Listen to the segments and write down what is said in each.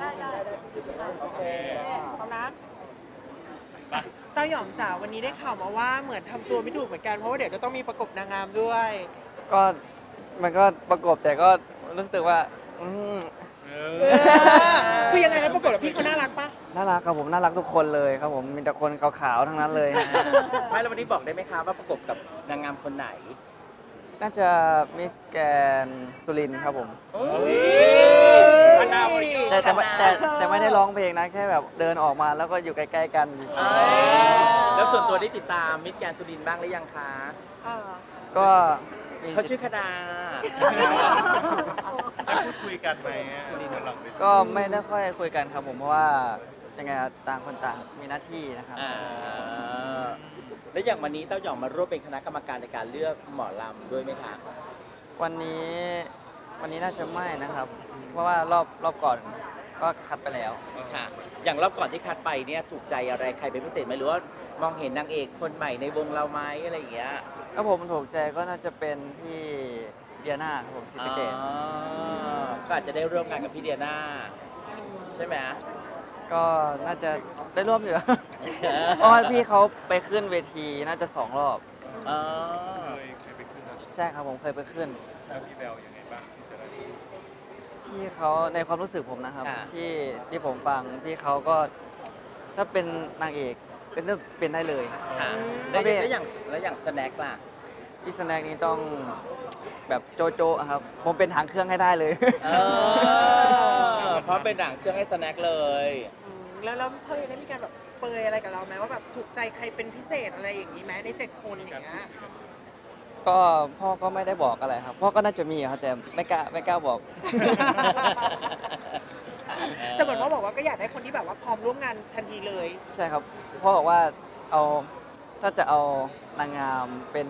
ได้ได้โอเคเขานะเต้าหยองจ๋าวันนี้ได้ข่าวมาว่าเหมือนทำตัวไม่ถูกเหมือนกันเพราะว่าเดี๋ยวจะต้องมีประกบนางงามด้วย ก็มันก็ประกบแต่ก็รู้สึกว่าอืมคือยังไงแล้วปรากฏว่าพี่เขาน่ารักปะน่ารักครับผมน่ารักทุกคนเลยครับผมมีแต่คนขาวๆทั้งนั้นเลยไม่แล้ววันนี้บอกได้ไหมคะว่าประกบกับนางงามคนไหน น่าจะมิสแกนสุรินทร์ครับผมอันดาวริโอ แต่แต่ไม่แต่แต่ไม่ได้ร้องเพลงนะ แค่แบบเดินออกมาแล้วก็อยู่ใกล้ๆกันเฉยแล้วส่วนตัวได้ติดตามมิตรแกรนด์สุรินทร์บ้างหรือยังคะอ่าๆก็มีเขาชื่อคดา ได้พูดคุยกันไหมสุรินทร์เราเป็นก็ไม่ได้ค่อยคุยกันครับผมเพราะว่ายังไงอะต่างคนต่างมีหน้าที่นะครับ อ่าแล้วอย่างวันนี้เต้าหย่องมาร่วมเป็นคณะกรรมการในการเลือกหมอลำด้วยไหมคะวันนี้ วันนี้น่าจะไม่นะครับ เพราะว่ารอบรอบก่อนก็คัดไปแล้ว ค่ะ อย่างรอบก่อนที่คัดไปเนี่ยถูกใจอะไรใครเป็นพิเศษไหมหรือว่ามองเห็นนางเอกคนใหม่ในวงเราไหมอะไรอย่างเงี้ยก็ผมถูกใจก็น่าจะเป็นพี่เดียนาครับผมซิสะเกต อ๋อก็อาจจะได้ร่วมงานกับพี่เดียนาใช่ไหม ก็น่าจะได้ร่วมอยู่ เพราะว่าพี่เขาไปขึ้นเวทีน่าจะสองรอบ อ๋อ เคยเคยไปขึ้นแล้วใช่ครับผมเคยไปขึ้น แล้วพี่แววยังไงบ้างที่จะได้ พี่เขาในความรู้สึกผมนะครับที่ที่ผมฟังพี่เขาก็ ถ้าเป็นนางเอกเป็นเรื่องเป็นได้เลยค่ะแล้วอย่างแล้วอย่างแล้วอย่างสแน็คล่ะ พี่สแน็คนี้ต้องแบบโจโจะครับ ผมเป็นหางเครื่องให้ได้เลย เออเพราะเป็นหนังเครื่องให้สแน็คเลย อืมแล้วแล้วเธอยังได้มีการแบบเปรยอะไรกับเราไหมว่าแบบถูกใจใครเป็นพิเศษอะไรอย่างนี้ไหมในเจ็ดคนอย่างเงี้ย ก็พ่อก็ไม่ได้บอกอะไรครับ พ่อก็น่าจะมีครับแต่ไม่กล้าไม่กล้าบอก แต่เหมือนว่าบอกว่าก็อยากได้คนที่แบบว่าพร้อมร่วมงานทันทีเลย ใช่ครับพ่อบอกว่าเอาถ้าจะเอานางงามเป็น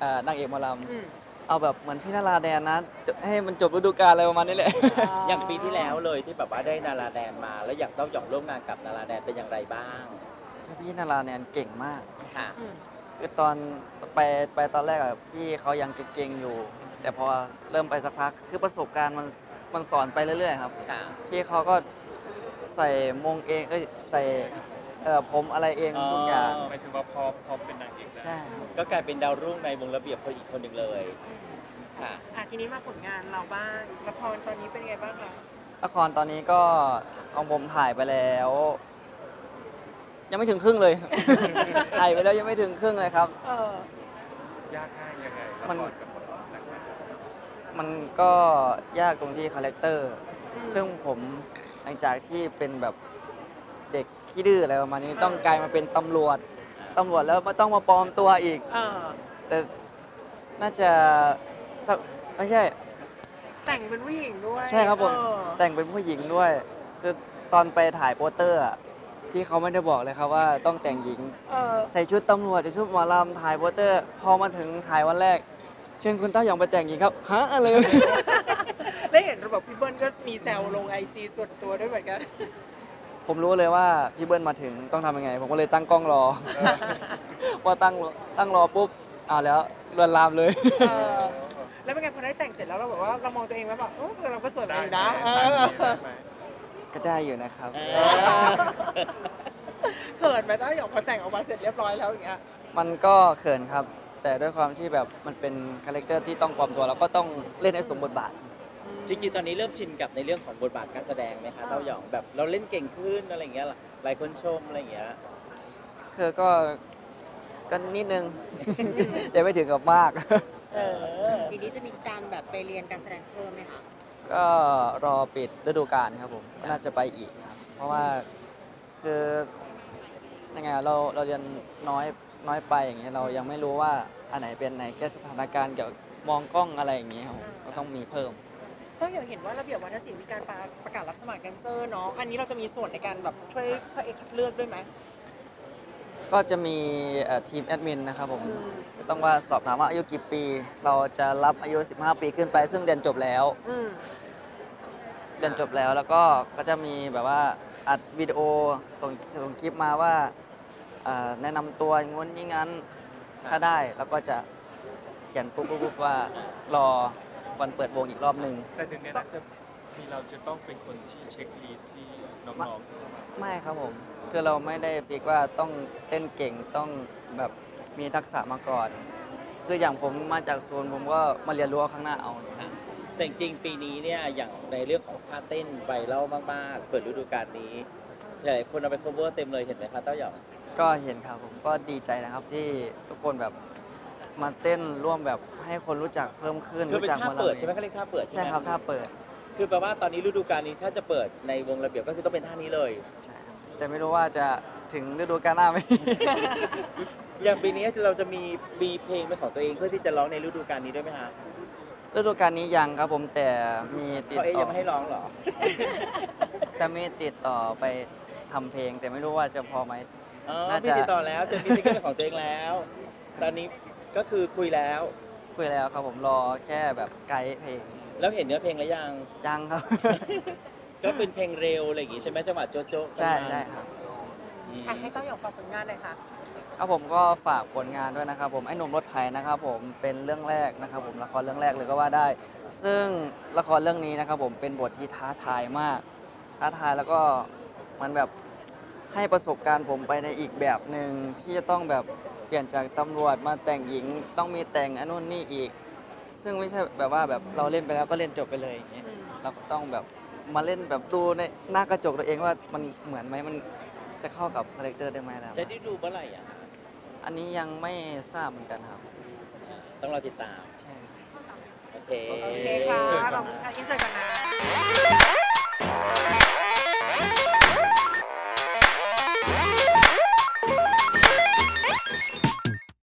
เอ่อนางเอกหมอลอืมำเอาแบบเหมือนพี่นาราแดนนะจให้มันจบฤดูกาลอะไรประมาณนี้แหละ อย่างปีที่แล้วเลยที่แบบว่าได้นาราแดนมา แล้วอยากเต้าหย่องร่วมงานกับนาราแดนเป็นอย่างไรบ้างพี่นาราแดนเก่งมาก ค่ะ อืม คือตอนไปไปตอนแรกอะพี่เขายังเก่งๆอยู่ แต่พอเริ่มไปสักพักคือประสบการณ์มันมันสอนไปเรื่อยๆครับ ค่ะ พี่เขาก็ใส่มงเองเอ้ยใส่เอ่อผมอะไรเองทุกอย่างหมายถึงว่าพอพอเป็นนางเอกแล้วใช่ครับ ก็กลายเป็นดาวรุ่งในวงระเบียบคนอีกคนหนึ่งเลย ค่ะ อะทีนี้มาผลงานเราบ้าง ละครตอนนี้เป็นไงบ้างคะ ละครตอนนี้ก็ของผมถ่ายไปแล้ว ยังไม่ถึงครึ่งเลย ถ่ายไปแล้วยังไม่ถึงครึ่งเลยครับ เออยากง่ายยังไงละมันครกับบทหนังมันก็ยากตรงที่คาแรคเตอร์ ซึ่งผมหลังจากที่เป็นแบบเด็กขี้ดื้ออะไรประมาณนี้ต้องกลายมาเป็นตำรวจ ตำรวจแล้วไม่ต้องมาปลอมตัวอีก เออแต่น่าจะสักไม่ใช่ แต่งเป็นผู้หญิงด้วยใช่ครับผม เออแต่งเป็นผู้หญิงด้วย คือตอนไปถ่ายโปสเตอร์อะ พี่เขาไม่ได้บอกเลยครับว่าต้องแต่งหญิง เออใส่ชุดตำรวจใส่ชุดหมอลำถ่ายโปสเตอร์ พอมาถึงถ่ายวันแรก เชิญคุณต้าวหยองไปแต่งหญิงครับฮะอะไรได้เห็นแบบพี่เบิ้ลก็มีแซวลงไอจีส่วนตัวด้วยเหมือนกัน ผมรู้เลยว่าพี่เบิ้ลมาถึงต้องทำยังไง ผมก็เลยตั้งกล้องรอ พอตั้งตั้งรอปุ๊บอ้าวแล้วลวนลามเลย เออแล้วเป็นไงพอได้แต่งเสร็จแล้วเราแบบว่าเรามองตัวเองไหมแบบเออเราก็สวยเหมือนได้กันไหมนะเอได้ไหม ก็ได้อยู่นะครับ เออเขินไหมต้าวหยองพอแต่งออกมาเสร็จเรียบร้อยแล้วอย่างเงี้ย มันก็เขินครับ แต่ด้วยความที่แบบมันเป็นคาแรคเตอร์ที่ต้องปลอมตัวเราก็ต้องเล่นให้สมบทบาท จริงๆตอนนี้เริ่มชินกับในเรื่องของบทบาทการแสดงไหมคะต้าวหยองแบบเราเล่นเก่งขึ้นอะไรอย่างเงี้ยหลายคนชมอะไรอย่างเงี้ย คือก็ก็นิดนึง แต่ไม่ถึงกับมาก เออ ปีนี้จะมีการแบบไปเรียนการแสดงเพิ่มไหมคะ ก็รอปิดฤดูกาลครับผมก็น่าจะไปอีกครับเพราะว่าคือยังไงอะเราเราเรียนน้อยน้อยไปอย่างเงี้ยเรายังไม่รู้ว่าอันไหนเป็นไหนแก้สถานการณ์เกี่ยวกับมองกล้องอะไรอย่างเงี้ยครับผมก็ต้องมีเพิ่มต้องอย่างเห็นว่าระเบียบวัฒนศิลป์มีการประประกาศรับสมัครแดนเซอร์เนาะอันนี้เราจะมีส่วนในการแบบช่วยพระเอกคัดเลือกด้วยไหมก็จะมีเอ่อทีมแอดมินนะครับผมอืม ต้องว่าสอบถามว่าอายุกี่ปี เราจะรับอายุ 15 ปีขึ้นไป ซึ่งเรียนจบแล้ว อืมเรียนจบแล้วแล้วก็ก็จะมีแบบว่าอัดวิดีโอส่งส่งคลิปมาว่าเอ่อแนะนำตัวอย่างงู้นอย่างงั้นถ้าได้แล้วก็จะเขียนปุ๊บปุ๊บปุ๊บว่ารอวันเปิดวงอีกรอบหนึ่ง แต่หนึ่งในนั้นจะมีเราจะต้องเป็นคนที่เช็คลีดที่น้องๆเข้ามาไม่ครับผม คือเราไม่ได้ฟิกว่าต้องเต้นเก่งต้องแบบ มีทักษะมาก่อน คืออย่างผมมาจากโซนผมก็มาเรียนรู้เอาข้างหน้าเอา แต่จริงๆปีนี้เนี่ยอย่างในเรื่องของท่าเต้นไวรัลมากๆ เปิดฤดูกาลนี้หลายคนเอาไป cover เต็มเลยเห็นไหมคะเต้าหยองก็เห็นครับผมก็ดีใจนะครับที่ทุกคนแบบมาเต้นร่วมแบบให้คนรู้จักเพิ่มขึ้นคือเป็นรู้จักท่าหมอลำเปิดใช่ไหมเขาเรียกท่าเปิดใช่ใช่ไหมครับถ้าเปิดคือแปลว่าตอนนี้ฤดูกาลนี้ถ้าจะเปิดในวงระเบียบก็คือต้องเป็นท่านี้เลย ใช่ครับแต่ไม่รู้ว่าจะถึงฤดูกาลหน้าไหม อย่างปีนี้เราจะมีมีเพลงเป็นของตัวเองเพื่อที่จะร้องในฤดูกาลนี้ด้วยไหมฮะฤดูกาลนี้ยังครับผมแต่มีติดเขาเอ๊ยต่ยัองไม่ให้ร้องเหรอ แต่มีติดต่อไปทำเพลง แต่ไม่รู้ว่าจะพอไหม อ๋อน่าจะ พี่ติดต่อแล้วจะมีซิงเกิลเป็นของตัวเองแล้ว ตอนนี้ก็คือคุยแล้ว คุยแล้วครับผมรอแค่แบบไกด์เพลงแล้วเห็นเนื้อเพลงแล้วยัง ยังครับ ก็เป็นเพลงเร็วอะไรอย่างงี้ใช่ไหมจังหวะโจ๊ะโจ๊ะใช่ใช่ครับ อืมอะให้ต้าวหยองฝากผลงานเลยค่ะ ครับผมก็ฝากผลงานด้วยนะครับผมไอ้หนุ่มรถไถนะครับผมเป็นเรื่องแรกนะครับผมละครเรื่องแรกเลยก็ว่าได้ ซึ่งละครเรื่องนี้นะครับผมเป็นบทที่ท้าทายมาก ท้าทายแล้วก็มันแบบให้ประสบการณ์ผมไปในอีกแบบหนึ่งที่จะต้องแบบเปลี่ยนจากตำรวจมาแต่งหญิงต้องมีแต่งอันนู้นนี่อีก ซึ่งไม่ใช่แบบว่าแบบเราเล่นไปแล้วก็เล่นจบไปเลยอย่างเงี้ยเราก็ต้องแบบมาเล่นแบบดูในหน้ากระจกตัวเองว่ามันเหมือนไหมมันจะเข้ากับคาแรคเตอร์ได้ไหมแล้วจะได้ดูเมื่อไหร่อะ อันนี้ยังไม่ทราบเหมือนกันครับ ต้องรอติดตาม ใช่ โอเค โอเคค่ะขอบคุณค่ะอินเสิร์ตกันนะ